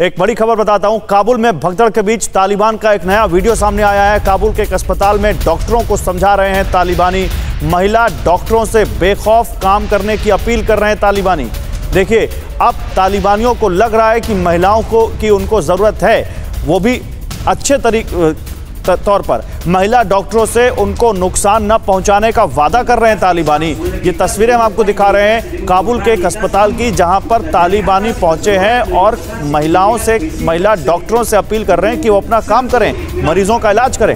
एक बड़ी खबर बताता हूँ। काबुल में भगदड़ के बीच तालिबान का एक नया वीडियो सामने आया है। काबुल के एक अस्पताल में डॉक्टरों को समझा रहे हैं तालिबानी महिला। डॉक्टरों से बेखौफ काम करने की अपील कर रहे हैं तालिबानी। देखिए, अब तालिबानियों को लग रहा है कि महिलाओं को, कि उनको ज़रूरत है। वो भी अच्छे तरीके तौर पर महिला डॉक्टरों से उनको नुकसान न पहुंचाने का वादा कर रहे हैं तालिबानी ये तस्वीरें हम आपको दिखा रहे हैं काबुल के एक अस्पताल की जहां पर तालिबानी पहुंचे हैं और महिलाओं से महिला डॉक्टरों से अपील कर रहे हैं कि वो अपना काम करें मरीजों का इलाज करें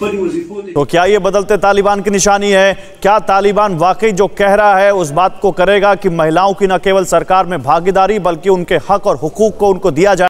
तो क्या ये बदलते तालिबान की निशानी है? क्या तालिबान वाकई जो कह रहा है, उस बात को करेगा कि महिलाओं की न केवल सरकार में भागीदारी, बल्कि उनके हक और हुकूक को उनको दिया जाए?